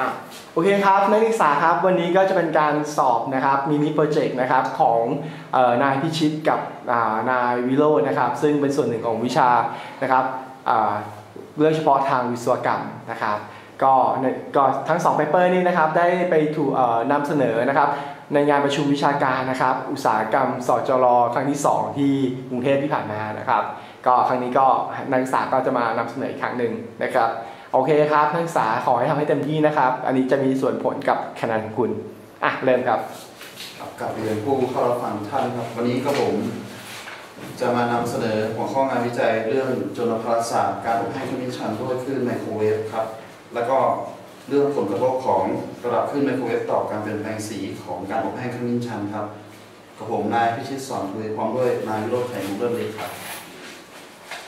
อะโอเคครับนักศึกษาครับวันนี้ก็จะเป็นการสอบนะครับ mini project นะครับของออนายพิชิตกับนายวิโรจน์นะครับ ซึ่งเป็นส่วนหนึ่งของวิชานะครับเรื่องเฉพาะทางวิศวกรรมนะครับก็ก็ทั้งสอง paper นี้นะครับได้ไปถูกนำเสนอนะครับในงานประชุมวิชาการนะครับ อุตสาหกรรมสจรครั้งที่ 2 ที่กรุงเทพที่ผ่านมานะครับ ก็ครั้งนี้ก็นักศึกษาก็จะมานำเสนออีกครั้งหนึ่งนะครับ โอเคครับนักศึกษาขอให้ทำให้เต็มที่นะครับ อันนี้จะมีส่วนผลกับคะแนนของคุณ อะเริ่มครับครับกับเรียนผู้เข้ารับฟังท่านครับ วันนี้ก็ผมจะมานำเสนอหัวข้องานวิจัยเรื่องจุลภาศาสตร์การอบแห้งขมิ้นชันด้วยคลื่นไมโครเวฟครับ แล้วก็เรื่องผลกระทบของระดับคลื่นไมโครเวฟต่อการเปลี่ยนแปลงสีของการอบแห้งขมิ้นชันครับกับผมนายพิชิตสอนคุยพร้อมด้วยนายวิโรจน์ไข่มุกเริ่มเลยครับ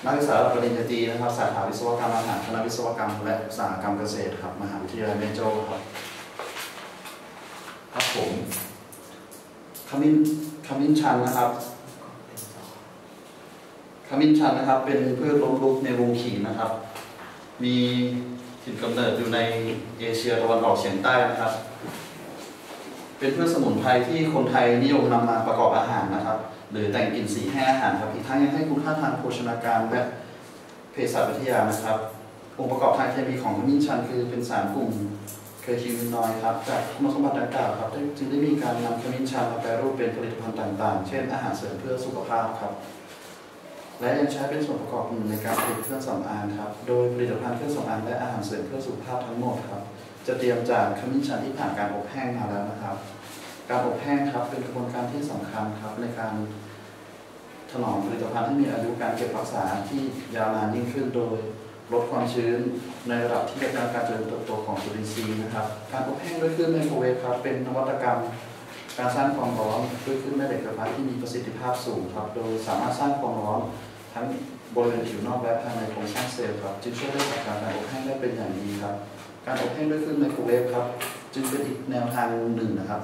นักศึกษาระดับปริญญาตรีนะครับ สาขาวิศวกรรมอาหารคณะวิศวกรรม และอุตสาหกรรมเกษตรครับ มหาวิทยาลัยแม่โจ้ครับ ครับผมขมิ้นขมิ้นชันนะครับขมิ้นชันนะครับ เป็นพืชล้มลุกในวงขีนนะครับ มีถิ่นกำเนิดอยู่ในเอเชียตะวันออกเฉียงใต้นะครับ เป็นพืชสมุนไพรที่คนไทยนิยมนำมาประกอบอาหารนะครับ หรือแต่งกลิ่นสีให้อาหารครับอีกทั้งยังให้คุณค่าทางโภชนาการและเภสัชวิทยานะครับองค์ประกอบทางเคมีของขมิ้นชันคือเป็นสารกลุ่ม curcuminoid ครับจากคุณสมบัติดังกล่าวครับจึงได้มีการนำขมิ้นชันมาแปรรูปเป็นผลิตภัณฑ์ต่างๆ เช่น อาหารเสริมเพื่อสุขภาพครับ และยังใช้เป็นส่วนประกอบหนึ่งในการผลิตเครื่องสำอางครับโดยผลิตภัณฑ์เครื่องสำอางและอาหารเสริมเพื่อสุขภาพทั้งหมดครับจะเตรียมจากขมิ้นชันที่ผ่านการอบแห้งมาแล้วนะครับ การอบแห้งครับเป็นกระบวนการที่สำคัญครับในการถนอมผลิตภัณฑ์ให้มีอายุการเก็บรักษาที่ยาวนานยิ่งขึ้นโดยลดความชื้นในระดับที่จะการการเจริญเติบโตของจุลินทรีย์นะครับ การอบแห้งด้วยเครื่องไมโครเวฟครับเป็นนวัตกรรม การสร้างความร้อนด้วยเครื่องแม่เหล็กไฟฟ้าที่มีประสิทธิภาพสูงครับ โดยสามารถสร้างความร้อนทั้งบริเวณผิวนอกและภายในโครงสร้างเซลล์ครับจึงช่วยได้จากการอบแห้งได้เป็นอย่างดีครับ การอบแห้งด้วยเครื่องไมโครเวฟครับ จึงเป็นอีกแนวทางหนึ่งนะครับ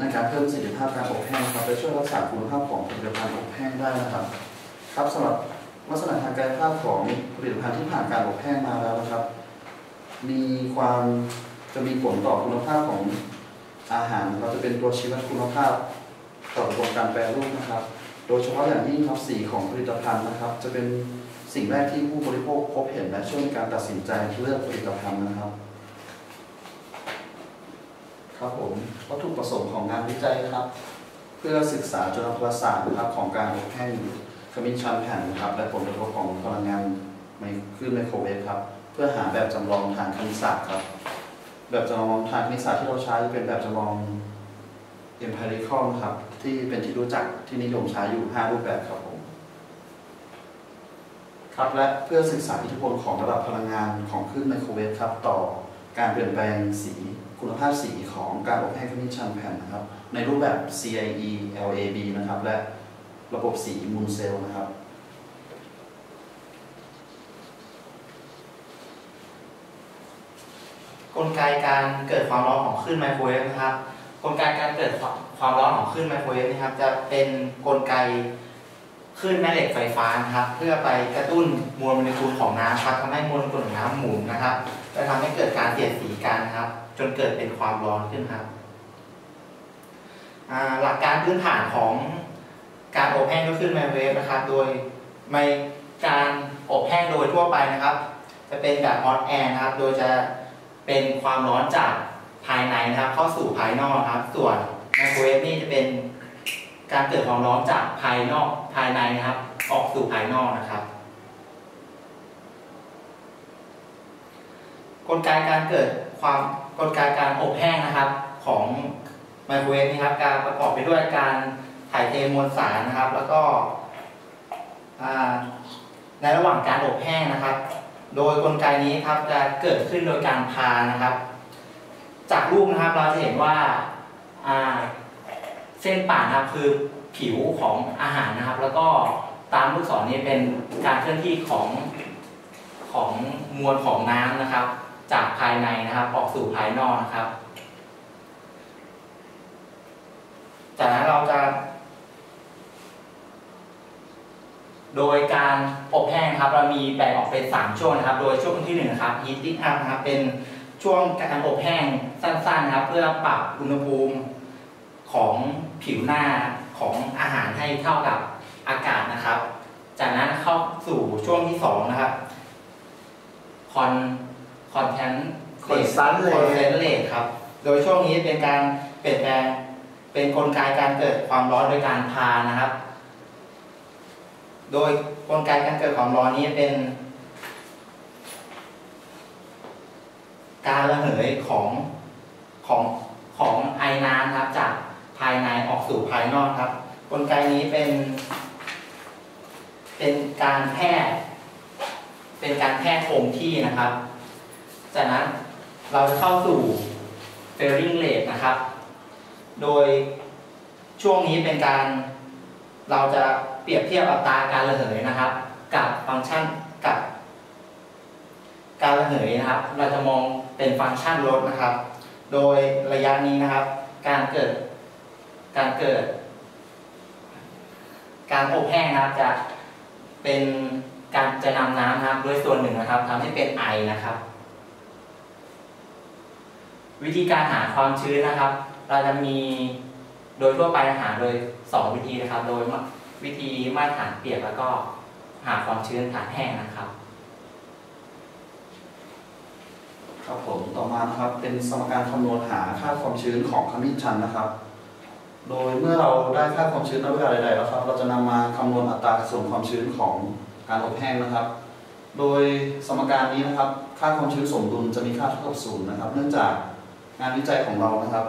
นการเพิ่มประสิทธิภาพการอบแห้งครับและช่วยรักษาคุณภาพของผลิตภัณฑ์อบแห้งได้นะครับครับสำหรับลักษณะทางกายภาพของผลิตภัณฑ์ที่ผ่านการอบแห้งมาแล้วนะครับ มีความจะมีผลต่อคุณภาพของอาหาร เราจะเป็นตัวชี้วัดคุณภาพต่อกระบวนการแปรรูปนะครับ โดยเฉพาะอย่างยิ่งครับสีของผลิตภัณฑ์นะครับ จะเป็นสิ่งแรกที่ผู้บริโภคพบเห็นและช่วยในการตัดสินใจเลือกผลิตภัณฑ์นะครับ ครับผมวัตถุประสงค์ของงานวิจัยครับ เพื่อศึกษาจุลภาศาสตร์นะครับของการอบแห้งขมิ้นชันแผ่นนะครับและผลกระทบของพลังงานไมคลื่นไมโครเวฟครับ เพื่อหาแบบจำลองทางคณิตศาสตร์ครับ แบบจำลองทางคณิตศาสตร์ที่เราใช้เป็นแบบจำลอง empirical นะครับที่เป็นที่รู้จักที่นิยมใช้อยู่ 5 รูปแบบครับผมครับและเพื่อศึกษาอิทธิพลของระดับพลังงานของคลื่นไมโครเวฟครับต่อการเปลี่ยนแปลงสี คุณภาพสีของการอบแห้งขมิ้นชันแผ่นนะครับ ในรูปแบบ CIE LAB นะครับ และระบบสีมูลเซลล์นะครับกลไกการเกิดความร้อนของคลื่นไมโครเวฟนะครับ กลไกการเกิดความร้อนของคลื่นไมโครเวฟนะครับ จะเป็นกลไก คลื่นแม่เหล็กไฟฟ้านะครับ เพื่อไปกระตุ้นมวลโมเลกุลของน้ำครับทำให้มวลโมเลกุลของน้ำหมุนนะครับและทำให้เกิดการเปลี่ยนสีกันครับ จนเกิดเป็นความร้อนขึ้นครับหลักการพื้นฐานของการอบแห้งด้วยคลื่นไมโครเวฟนะครับ โดยในการอบแห้งโดยทั่วไปนะครับ จะเป็นแบบ hot air นะครับ โดยจะเป็นความร้อนจากภายในนะครับ เข้าสู่ภายนอกครับ ส่วนไมโครเวฟนี่จะเป็น การเกิดความร้อนจากภายนอกภายในนะครับ ออกสู่ภายนอกนะครับ กลไกการเกิดความกลไกการอบแห้งนะครับ ของไมโครเวฟนี่ครับการประกอบไปด้วยการถ่ายเทมวลสารนะครับ แล้วก็ในระหว่างการอบแห้งนะครับ โดยกลไกนี้ครับจะเกิดขึ้นโดยการพานะครับ จากรูปนะครับเราจะเห็นว่า เส้นป่านะครับคือผิวของอาหารนะครับ แล้วก็ตามลูกศรนี้เป็นการเคลื่อนที่ของของมวลของน้ำนะครับ จากภายในนะครับ ออกสู่ภายนอกนะครับ จากนั้นเราจะ โดยการอบแห้งครับ เรามีแบ่งออกเป็น 3 ช่วงนะครับ โดยช่วงที่1นะครับ heating up นะครับเป็นช่วงการอบแห้งสั้นๆนะครับ เพื่อปรับอุณหภูมิ ของผิวหน้าของอาหารให้เท่ากับอากาศนะครับ จากนั้นเข้าสู่ช่วงที่ 2 นะครับคอนคอนแทน Constant rate คอนเทนเลทครับ โดยช่วงนี้เป็นการเปลี่ยนแปลงเป็นกลไกการเกิดความร้อนโดยการพานะครับ โดยกลไกการเกิดความร้อนนี้เป็น การระเหยของของของไอน้ำครับจาก ภายในออกสู่ภายนอกครับ กลไกนี้เป็น เป็นการแพร่เป็นการแพร่คงที่นะครับ จากนั้นเราจะเข้าสู่ fairing rate นะครับ โดยช่วงนี้เป็นการเราจะเปรียบเทียบอัตราการระเหยนะครับ กับฟังก์ชันกับ การระเหยนะครับ เราจะมองเป็นฟังก์ชันลดนะครับ โดยระยะนี้นะครับ การเกิด การเกิด การอบแห้งนะครับจะเป็นการจะนำน้ำนะครับด้วยส่วนหนึ่งนะครับทำให้เป็นไอนะครับ วิธีการหาความชื้นนะครับ เราจะมีโดยทั่วไปหาโดย 2 วิธีนะครับ โดยวิธีมาตรฐานเปียกแล้วก็หาความชื้นฐานแห้งนะครับ ครับผมต่อมานะครับเป็นสมการคำนวณหาค่าความชื้นของขมิ้นชันนะครับ โดยเมื่อเราได้ค่าความชื้นณเวลาใดๆแล้วครับ เราจะนำมาคำนวณอัตราส่วนความชื้นของการอบแห้งนะครับ โดยสมการนี้นะครับ ค่าความชื้นสมดุลจะมีค่าเท่ากับศูนย์นะครับ เนื่องจากงานวิจัยของเรานะครับ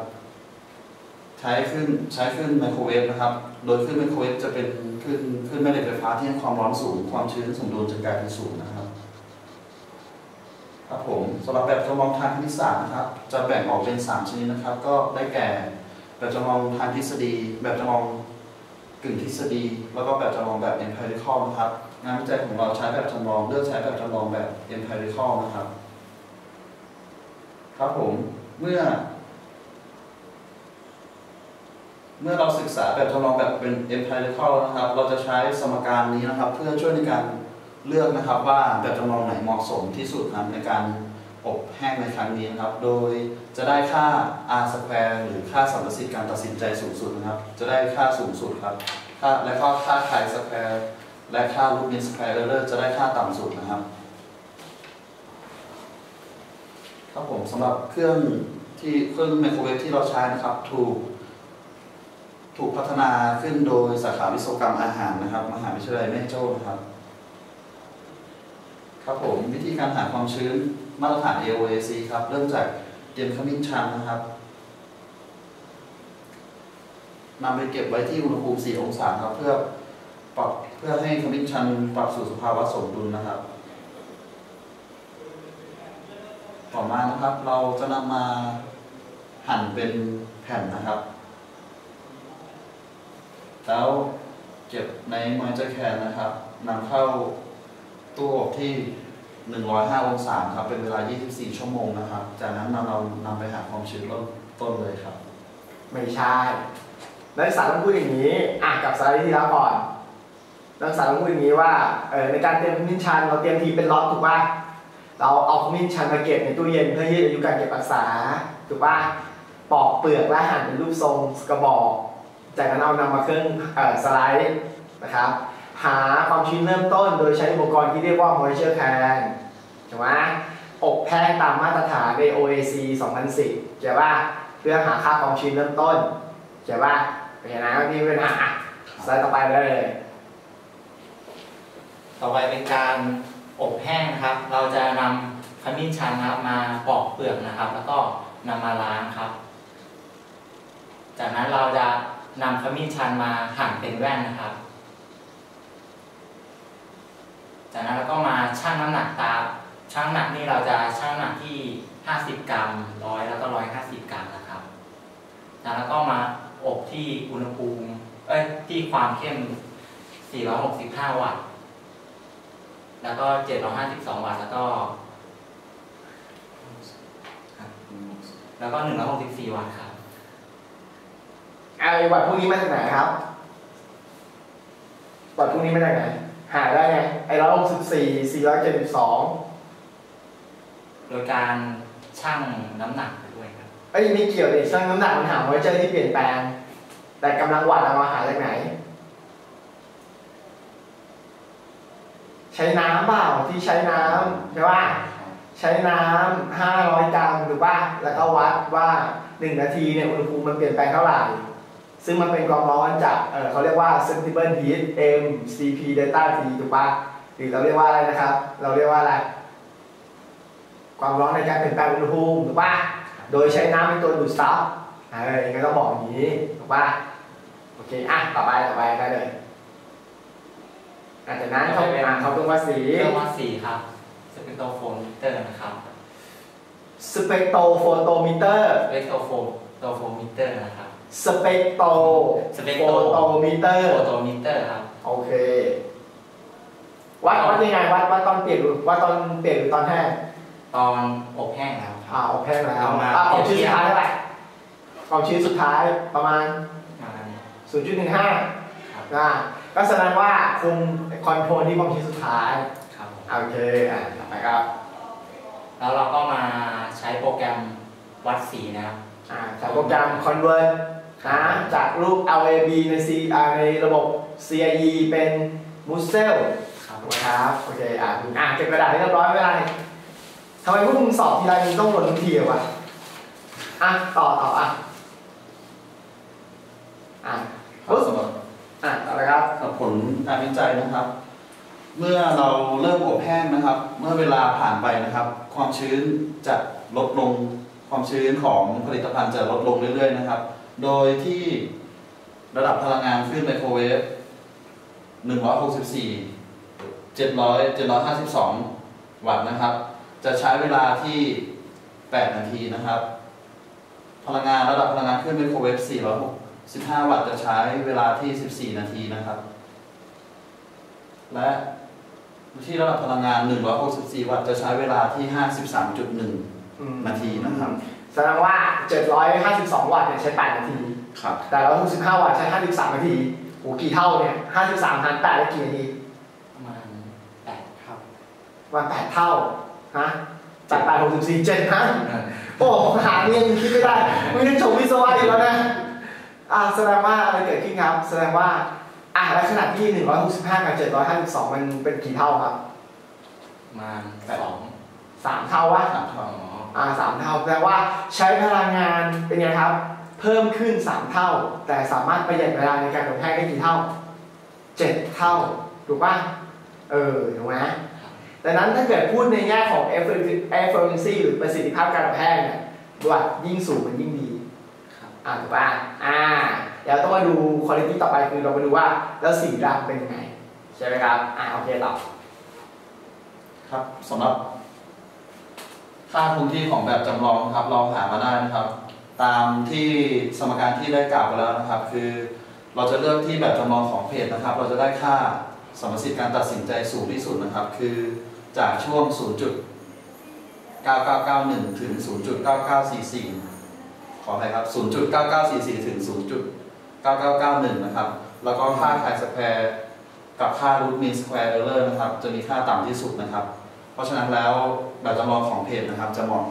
ใช้ขึ้นใช้ขึ้นไมโครเวฟนะครับ โดยขึ้นไมโครเวฟจะเป็นขึ้นขึ้นแม่เหล็กไฟฟ้าที่ให้ความร้อนสูง ความชื้นสมดุลจะกลายเป็นศูนย์นะครับ ครับผมสำหรับแบบจำลองทางคณิตศาสตร์นะครับ จะแบ่งออกเป็น 3 ชนิดนะครับ ก็ได้แก่ แบบจำลองทางทฤษฎี แบบจำลองกึ่งทฤษฎี แล้วก็แบบจำลองแบบ empirical นะครับงานวิจัยของเราใช้แบบจำลองเลือกใช้แบบจำลองแบบ empirical นะครับ ครับผมเมื่อ เมื่อเราศึกษาแบบจำลองแบบเป็น empirical นะครับ เราจะใช้สมการนี้นะครับ เพื่อช่วยในการเลือกนะครับว่าแบบจำลองไหนเหมาะสมที่สุดนะในการ อบแห้งในครั้งนี้นะครับ โดยจะได้ค่า r square หรือค่าสัมประสิทธิ์การตัดสินใจสูงสุดนะครับ จะได้ค่าสูงสุดครับค่าและก็ค่า chi square และค่า root mean square error จะได้ค่าต่ำสุดนะครับครับผมสำหรับเครื่องที่เครื่องไมโครเวฟที่เราใช้นะครับถูกถูกพัฒนาขึ้นโดยสาขาวิศวกรรมอาหารนะครับ มหาวิทยาลัยแม่โจ้นะครับ ครับผมวิธีการหาความชื้น มาตรฐาน AOAC ครับ เริ่มจากเตรียมขมิ้นชันนะครับนำไปเก็บไว้ที่อุณหภูมิ 4 องศาครับ เพื่อปรับเพื่อให้ขมิ้นชันปรับสู่สภาวะสมดุลนะครับ ต่อมานะครับ เราจะนำมาหั่นเป็นแผ่นนะครับ แล้วเก็บในมอยเจอร์แคนนะครับนำเข้าตู้อบที่ 105 องศาครับ เป็นเวลา 24 ชั่วโมงนะครับ จากนั้นนำเรานำไปหาความชื้นเริ่มต้นเลยครับ ไม่ใช่นักศึกษาต้องพูดอย่างนี้อะกับสไลด์ที่แล้วก่อนนักศึกษาต้องพูดอย่างนี้ว่าเออในการเตรียมขมิ้นชันเราเตรียมทีเป็นล็อตถูกป่ะเราเอาขมิ้นชันมาเก็บในตู้เย็นเพื่อยืดอายุการเก็บรักษาถูกป่ะปอกเปลือกและหั่นเป็นรูปทรงกระบอก จากนั้นเอานำมาเครื่องสไลด์นะครับ หาความชื้นเริ่มต้น โดยใช้อุปกรณ์ที่เรียกว่า moisture can ถูกไหมอบแห้งตามมาตรฐาน AOAC 2010เจ๋ป่ะเพื่อหาค่าความชื้นเริ่มต้นเจ๋ป่ะโอเคนะนี่เป็นอะอะสไลด์ต่อไปได้เลย ต่อไปเป็นการอบแห้งครับ เราจะนำขมิ้นชันครับมาปอกเปลือกนะครับ แล้วก็นำมาล้างครับ จากนั้นเราจะนำขมิ้นชันมาหั่นเป็นแว่นนะครับ จากนั้นเราก็มาชั่งน้ำหนักตาชั่งหนักนี่เราจะชั่งน้ำหนักที่ 50 กรัมร้อยแล้วก็150 กรัมนะครับจากนั้นก็มาอบที่อุณหภูมิเอ้ยที่ความเข้ม 465 วัตต์ แล้วก็ 752 วัตต์แล้วก็ แล้วก็ 164 วัตต์ครับไอ้วัดพวกนี้มาจากไหนครับวัดพวกนี้มาจากไหน หาได้ไงไอ้ร้อยหกสิบสี่สี่ร้อยเจ็ดสิบสองโดยการชั่งน้ำหนักไปด้วยครับเอ้ยไม่เกี่ยวดิช่างน้ำหนักมันหาไว้เจอที่เปลี่ยนแปลง แต่กำลังวัดเอามาหาจากไหน ใช้น้ำเปล่าที่ใช้น้ำใช่ป่ะใช้น้ำห้าร้อยกรัมถูกป่ะแล้วก็วัดว่าหนึ่งนาทีเนี่ยอุณหภูมิมันเปลี่ยนแปลงเท่าไหร่ ซึ่งมันเป็นความร้อนจากเออเขาเรียกว่า sensible heat m cp delta t ถูกป่ะหรือเราเรียกว่าอะไรนะครับ เราเรียกว่าอะไร ความร้อนในการเปลี่ยนแปลงอุณหภูมิถูกป่ะโดยใช้น้ำเป็นตัวดูดซับเออก็ต้องบอกอย่างนี้ถูกป่ะโอเคอะต่อไปต่อไปได้เลยอะจากนั้นเขาอ่านเขาเป็นว่าสีเครื่องวัดสีครับ spectrophometer นะครับสเปกโตโฟโตมิเตอร์สเปกโตรโฟโตรโฟมิเตอร์นะครับ สเปกโตสเปกโฟโตโตมิเตอร์โฟโตมิเตอร์ครับ โอเค วัดวัดยังไงวัดวัดตอนเปลี่ยนหรือวัดตอนเปลี่ยนหรือตอนแห้ง ตอนอบแห้งแล้วคอ่ารับเอาแห้งแล้วเอามาอ่าความชื้นเปรีสุยดบเทียบท้ายเท่าไหร่ความชื้นสุดท้ายประมาณประมาณนี้0.15ครับอ่าก็แสดงว่าคุมคอนโทรลที่ความชื้นสุดท้าย ครับผมโอเค อะต่อไปครับ แล้วเราก็มาใช้โปรแกรมวัดสีนะครับอ่าจากโปรแกรม Convert นะจากรูป LAB ใน C อ่าในระบบ CIE เป็น Musel ครับถูกไหมครับโอเคอะอะเก็บกระดาษให้เรียบร้อยไม่เป็นไรทำไมพวกมึงสอบทีไรมึงต้องลนทุกทีเลยวะอะต่อต่ออะอะครับปุ๊บสำหรับอะต่อเลยครับกับผลการวิจัยนะครับ เมื่อเราเริ่มอบแห้งนะครับ เมื่อเวลาผ่านไปนะครับ ความชื้นจะลดลงความชื้นของผลิตภัณฑ์จะลดลงเรื่อยๆนะครับ โดยที่ระดับพลังงานคลื่นไมโครเวฟ164 700 752 วัตต์นะครับ จะใช้เวลาที่ 8 นาทีนะครับ พลังงานระดับพลังงานคลื่นไมโครเวฟ465 วัตต์จะใช้เวลาที่ 14 นาทีนะครับ และที่ระดับพลังงาน 164 วัตต์จะใช้เวลาที่ 53.1อืมนาทีนะครับ แสดงว่า 752 วัตต์เนี่ยใช้ 8 นาที ครับ แต่165 วัตต์ใช้ 53 นาทีโหกี่เท่าเนี่ย 53หาร8ได้กี่นาทีประมาณแปดครับวัน8เท่าฮะ8 8 64 7ฮะโอ้หาเนี่ยยังคิดไม่ได้ไม่ได้จบวิศวะอยู่แล้วนะอ่าแสดงว่าอะไรเกิดขึ้นครับ แสดงว่าอ่าและขนาดที่165กับ752มันเป็นกี่เท่าครับประมาณสอง3เท่าวะสามอ๋เท่า ออ่าสามเท่าแปลว่าใช้พลังงานเป็นไงครับ เพิ่มขึ้น 3 เท่า แต่สามารถประหยัดเวลาในการอบแห้งได้กี่เท่า 7 เท่า ถูกป่ะ เออถูกไหมดังนั้นถ้าเกิดพูดในแง่ของ efficiency หรือประสิทธิภาพการอบแห้งเนี่ยว่ายิ่งสูงมันยิ่งดีครับอ่าถูกป่ะอ่าเดี๋ยวต้องมาดูคุณภาพต่อไปคือเรามาดูว่าแล้วสีดำเป็นยังไง ใช่ไหมครับ อ่าโอเคต่อครับสำหรับ ค่าคงที่ของแบบจำลองครับเราหามาได้นะครับ ตามที่สมการที่ได้กล่าวไปแล้วนะครับ คือเราจะเลือกที่แบบจำลองของเพจนะครับ เราจะได้ค่าสมมติการตัดสินใจสูงที่สุดนะครับ คือจากช่วง 0.9991 ถึง 0.9944 ขออภัยครับ 0.9944 ถึง 0.9991 นะครับ แล้วก็ค่า chi square กับค่า root mean square error นะครับ จะมีค่าต่ำที่สุดนะครับ เพราะฉะนั้นแล้วแบบจำลองของเพจนะครับ จะเหมาะ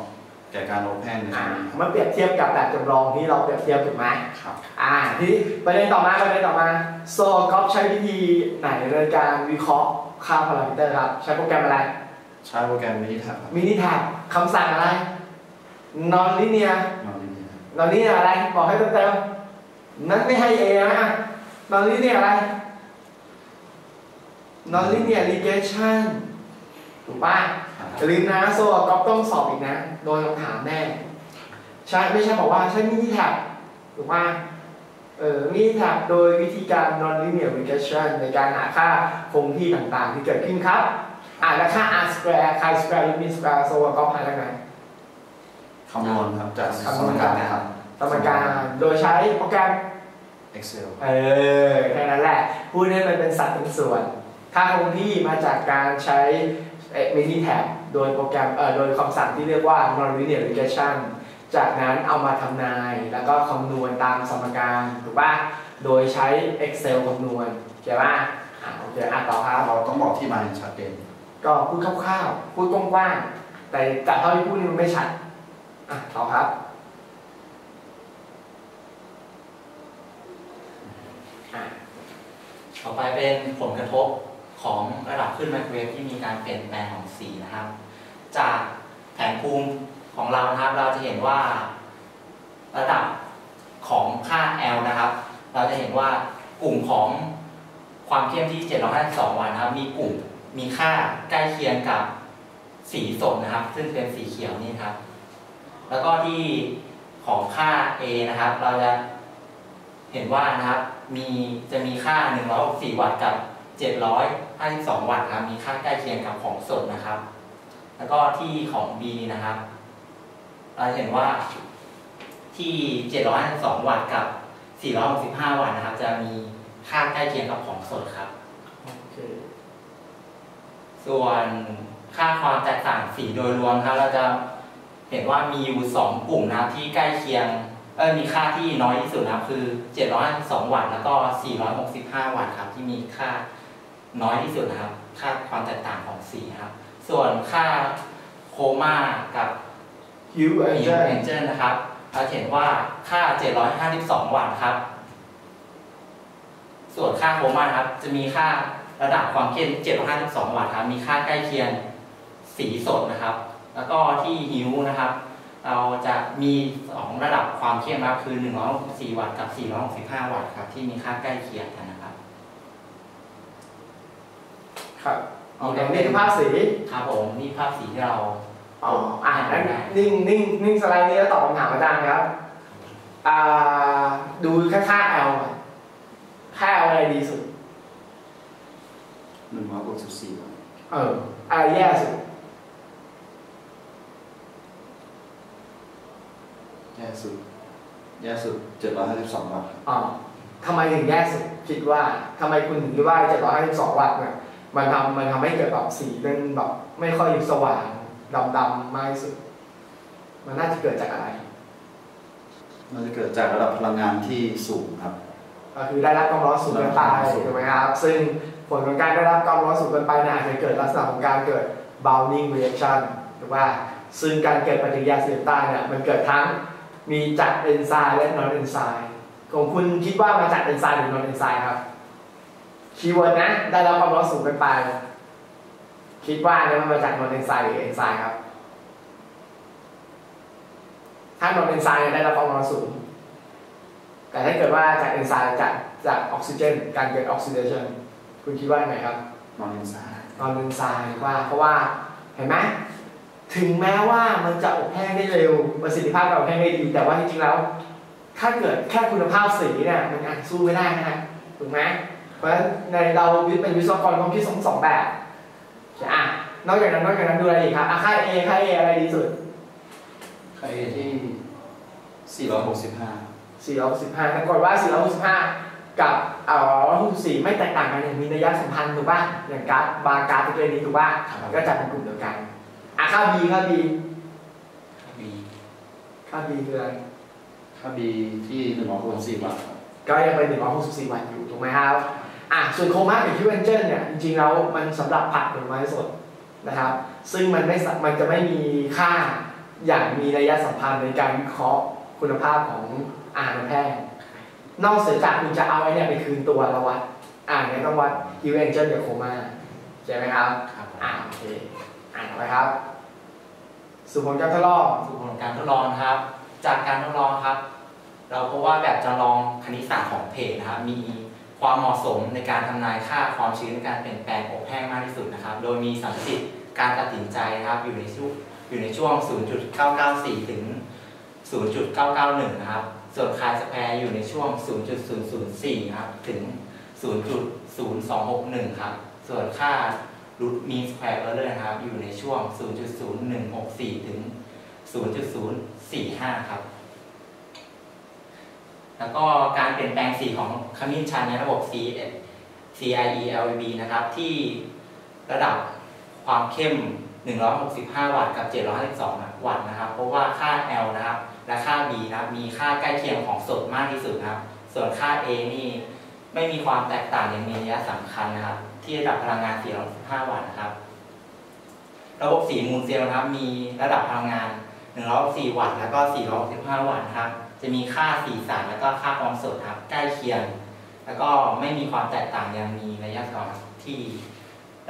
แก่การอบแห้งนะคอ่ารับมันเปรียบเทียบกับแบบจำลองที่เราเปรียบเทียบถูกไหมครับ อ่าที่ประเด็นต่อมาประเด็นต่อมาโซก๊อฟใช้วิธีไหนในการวิเคราะห์ค่าพารามิเตอร์ครับ ใช้โปรแกรมอะไร ใช้โปรแกรม Minitab ครับ Minitab คำสั่งอะไร non linear non ดีๆครับ non linear อะไรบอกให้เติมๆนั้นไม่ให้เอนะ non linear อะไร non linear regression ถูกป่ะครับอย่าลืมนะโซก๊อฟต้องสอบอีกนะ โดนคำถามแน่ใช่ไม่ใช่บอกว่าใช้มินิแท็บถูกป่ะเอ่อมินิแท็บโดยวิธีการ non-linear regression ในการหาค่าคงที่ต่างๆ ที่เกิดขึ้นครับอ่าและค่า r square chi square หรือ mean square โซก๊อฟหาจากไหนคำนวณครับจากคำสนวมณกาจากรนะครับสมการโดยใช้โปรแกรม Excel เออแค่นั้นแหละพูดให้มันเป็นสัดเป็นส่วน ค่าคงที่มาจากการใช้ มินิแท็บโดยโปรแกรมเอ่อโดยคำสั่งที่เรียกว่า non-linear regression จากนั้นเอามาทำนายแล้วก็คำนวณตามสมการถูกป่ะโดยใช้ Excel คำนวณเข้าป่ะอะโอเคอะต่อครับเราต้องบอกที่มาอย่างชัดเจนก็พูดคร่าวๆพูดกว้างๆแต่จากเท่าที่พูดนี่มันไม่ชัดอะต่อครับอะต่อไปเป็นผลกระทบ ของระดับขึ้นไมโครเวฟที่มีการเปลี่ยนแปลงของสีนะครับ จากแผนภูมิของเรานะครับ เราจะเห็นว่าระดับของค่า L นะครับ เราจะเห็นว่ากลุ่มของความเข้มที่ 752 วัตต์นะครับ มีกลุ่มมีค่าใกล้เคียงกับสีสดนะครับ ซึ่งเป็นสีเขียวนี่ครับ แล้วก็ที่ของค่า A นะครับ เราจะเห็นว่านะครับ มีจะมีค่า 164 วัตต์กับ 700 752 วัตต์ครับ มีค่าใกล้เคียงกับของสดนะครับ แล้วก็ที่ของ B นะครับ เราจะเห็นว่าที่ 752 วัตต์กับ 465 วัตต์นะครับ จะมีค่าใกล้เคียงกับของสดครับโอเคส่วนค่าความแตกต่างสีโดยรวมครับเราจะเห็นว่ามีอยู่สองกลุ่มนะครับที่ใกล้เคียงเออมีค่าที่น้อยที่สุดนะครับคือ 752 วัตต์แล้วก็ 465 วัตต์ครับ ที่มีค่า น้อยที่สุดนะครับ ค่าความแตกต่างของสีครับ ส่วนค่าโคม่ากับฮิวเอมีเจอเอนเจนนะครับเราจะเห็นว่าค่า 752 วัตต์ครับ ส่วนค่าโคม่านะครับ จะมีค่าระดับความเข้ม752 วัตต์ครับ มีค่าใกล้เคียงสีสดนะครับ แล้วก็ที่ฮิวนะครับ เราจะมีสองระดับความเข้มนะครับคือ 164 วัตต์กับ 465 วัตต์ครับ ที่มีค่าใกล้เคียงกันนะ ครับครับเอาเดี๋ยวนี่คือภาพสีครับผมนี่ภาพสีที่เราอ๋ออะงั้นนิ่งนิ่งนิ่งสไลด์นี้แล้วตอบคำถามอาจารย์ครับอ่าดูแค่ค่า L ก่อนค่า L อะไรดีสุดหนึ่งร้อยหกสิบสี่วัตต์เอออะไรแย่สุดแย่สุดแย่สุดเจ็ดร้อยห้าสิบสองวัตต์ครับอ๋อทำไมถึงแย่สุดคิดว่าทำไมคุณถึงคิดว่า752วัตต์เนี่ย มันทำมันทำให้เกิดแบบสีเป็นแบบไม่ค่อยสว่างดำดำๆมากที่สุด มันน่าจะเกิดจากอะไร มันจะเกิดจากระดับพลังงานที่สูงครับก็คือได้รับความร้อนสูงเกินไปถูกไหมครับ ซึ่งผลของการได้รับความร้อนสูงเกินไปเนี่ยอาจจะเกิดลักษณะของการเกิด browning reaction ถูกป่ะซึ่งการเกิดปฏิกิริยาสีน้ำตาลเนี่ยมันเกิดทั้งมีจากเอนไซม์และ non เอนไซม์ของคุณคิดว่ามาจากเอนไซม์หรือ non เอนไซม์ครับ keyword นะ ได้รับความร้อนสูงเกินไป คิดว่าเนี่ยมันมาจาก non เอนไซม์หรือเอนไซม์ครับ ถ้า non เอนไซม์ได้รับความร้อนสูง แต่ถ้าเกิดว่าจากเอนไซม์จากจากออกซิเจน การเกิดออกซิเดชันคุณคิดว่าไงครับ นอนอินไซด์นอนเอนไซม์ว่า เพราะว่าเห็นไหมถึงแม้ว่ามันจะอบแห้งได้เร็วประสิทธิภาพการอบแห้งได้ดี แต่ว่าจริงๆแล้ว ถ้าเกิดแค่คุณภาพสีเนี่ยมันอาจสู้ไม่ได้นะฮะถูกไหมเพ ราะฉะนั้นในเราเป็นวิศวกรต้องคิดสองสองแบบอะนอกจากนั้นนอกจากนั้นดูอะไรอีกครับอะค่า A ค่า A อะไรดีสุดใครที่สี่ร้อยหกสิบห้า465ปรากฏว่า 465 กับเอ่อ164 ไม่แตกต่างกันอย่างมีนัยสัมพันธ์ถูกป่ะอย่างการ์ดบาร์การ์ดตัวนี้ถูกป่ะก็จะเป็นกลุ่มเดียวกันอะค่า B ค่า B บีค่า B คืออะไรค่าบีที่หนึ่งร้อยหกสิบสี่วัตต์ครับก็ยังเป็น164วัตต์อยู่ถูกไหมครับ อะส่วนโคม่ากับคิวเอนเจนเนี่ยจริงๆแล้วมันสำหรับผัดผลไม้สดนะครับ ซึ่งมันไม่สะมันจะไม่มีค่าอย่างมีนัยสัมพันธ์ในการวิเคราะห์คุณภาพของอาหารแพทย์นอกเสียจากคุณจะเอาไอ้เนี่ยไปคืนตัวแล้ววัดอ่าเนี่ยต้องวัดคิวเอนเจนกับโคม่าใช่ไหมครับครับผมอ่าโอเคอ่านต่อไปครับสู่ผลการทดลองสู่ผลการทดลองนะครับ จากการทดลองครับ เราพบว่าแบบจำลองคณิตศาสตร์ของเพจนะครับมี ความเหมาะสมในการทำนายค่าความชื้นในการเปลี่ยนแปลงอบแห้งมากที่สุดนะครับ โดยมีสัมสิทธิ์การตัดสินใจนะครับอยู่ในช่วงอยู่ในช่วง 0.994 ถึง 0.991 นะครับ ส่วนคายสแพร์อยู่ในช่วง 0.004 นะครับ ถึง 0.0261 ครับ ส่วนค่า root mean square error นะครับ อยู่ในช่วง 0.0164 ถึง 0.045 ครับ แล้วก็การเปลี่ยนแปลงสีของขมิ้นชันในระบบ C CIE LVB นะครับ ที่ระดับความเข้ม 165 วัตต์กับ 752 วัตต์นะครับ เพราะว่าค่า L นะครับ และค่า B นะครับ มีค่าใกล้เคียงของสดมากที่สุดนะครับ ส่วนค่า A นี่ไม่มีความแตกต่างอย่างมีนัยสำคัญนะครับ ที่ระดับพลังงาน415วัตต์นะครับ ระบบสีมูลเซลล์นะครับ มีระดับพลังงาน164วัตต์ แล้วก็ 465 วัตต์นะครับ จะมีค่าสีสันแล้วก็ค่าความสดครับใกล้เคียง แล้วก็ไม่มีความแตกต่างยังมีระยะสองที่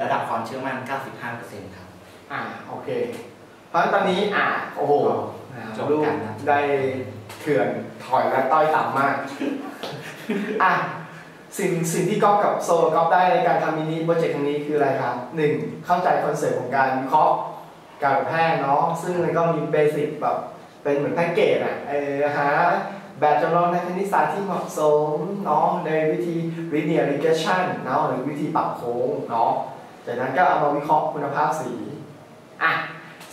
ระดับความเชื่อมั่น 95%ครับ อ่าโอเค เพราะฉะนั้นตอนนี้อ่าโอ้โหจบลูกกันนะได้เถื่อนถอยและต้อยต่ำมาก อะสิ่งสิ่งที่ก๊อฟกับโซก๊อฟได้ในการทำ mini project ครั้งนี้คืออะไรครับหนึ่งเข้าใจ concept ของการวิเคราะห์การอบแห้งเนาะซึ่งมันก็มี basic แบบ เป็นเหมือนแพ็กเกจอะเออหาแบบจำลองในคณิตศาสตร์ที่เหมาะสมเนาะในวิธี linear regression เนาะหรือวิธีปรับโค้งเนาะจากนั้นก็เอามาวิเคราะห์คุณภาพสีอะ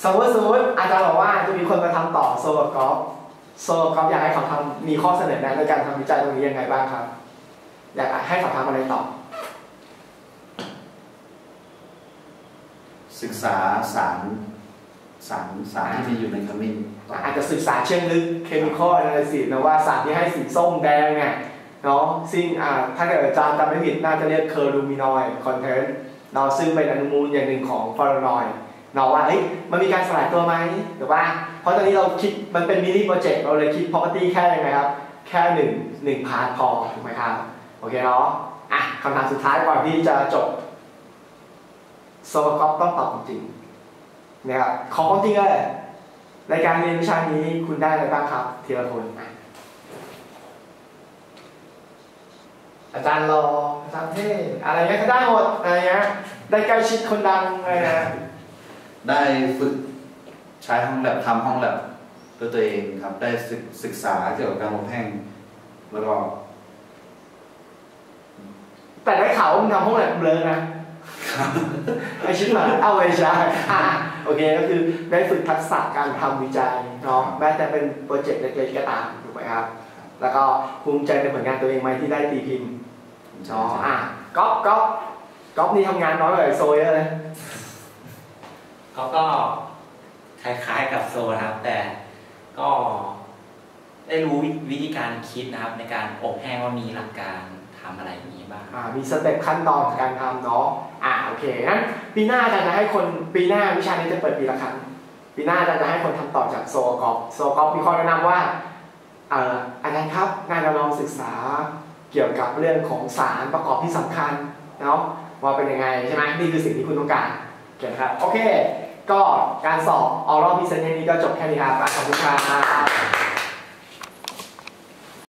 สมมติสมมติอาจารย์บอกว่าจะมีคนมาทำต่อโซกับก๊อฟโซกับก๊อฟอยากให้เขาทำมีข้อเสนอแนะในการทำวิจัยตรงนี้ยังไงบ้างครับ อยากให้เขาทำอะไรต่อ ศึกษาสารสารสารที่มีอยู่ในขมิ้น อาจจะศึกษาเชิงลึก chemical analysis นะว่าสารที่ให้สีส้มแดงเนี่ยเนาะซึ่งถ้าเกิดอาจารย์จำไม่ผิดน่าจะเรียก kerluminoid content เนาะซึ่งเป็นอนุมูลอย่างหนึ่งของ flavonoid เนาะว่าเฮ้ยมันมีการสลายตัวไหมหรือว่าเพราะตอนนี้เราคิดมันเป็น mini project เราเลยคิด property แค่ยังไงครับ แค่หนึ่งหนึ่ง part พอถูกไหมครับโอเคเนาะอะคำถามสุดท้ายก่อนที่จะจบโซลกอฟต้องตอบจริงนะครับขอความจริงเลย ในการเรียนวิชานี้คุณได้อะไรบ้างครับทีละคนอะอาจารย์รออาจารย์เท่อะไรเงี้ยก็ได้หมดอะไรเงี้ยได้ใกล้ชิดคนดังอะไรนะได้ฝึกใช้ห้องแลบทำห้องแลบด้วยตัวเองครับได้ศึกศึกษาเกี่ยวกับการอบแห้งแล้วก็แต่ได้ข่าวว่ามึงทำห้องแลบเบลอนะ ไอชิดหมาเอาไม่ใช่อะโอเคก็คือได้ฝึกทักษะการทำวิจัยเนาะแม้แต่เป็นโปรเจกต์เล็กๆก็ตามถูกไหมครับ แล้วก็ภูมิใจในผลงานตัวเองไหมที่ได้ตีพิมพ์อ๋ออะก๊อฟก๊อฟก๊อฟนี่ทำงานน้อยกว่าไอโซเยอะเลยเขาก็คล้ายๆกับโซนะครับ แต่ก็ได้รู้วิธีการคิดนะครับ ในการอบแห้งว่ามีหลักการ ทำอะไรอย่างนี้บ้างอ่ามีสเต็ปขั้นตอนของการทำเนาะอ่าโอเคงั้นปีหน้าอาจารย์จะให้คนปีหน้าวิชานี้จะเปิดปีละครั้งปีหน้าอาจารย์จะให้คนทำต่อจากโซกอฟโซกอฟมีข้อแนะนำว่าเอ่ออาจารย์ครับงานเราลองศึกษาเกี่ยวกับเรื่องของสารประกอบที่สำคัญเนาะว่าเป็นยังไงใช่ไหมนี่คือสิ่งที่คุณต้องการโอเคครับโอเค ก็การสอบออรอบพิเศษนี้ก็จบแค่นี้ครับขอบคุณครับ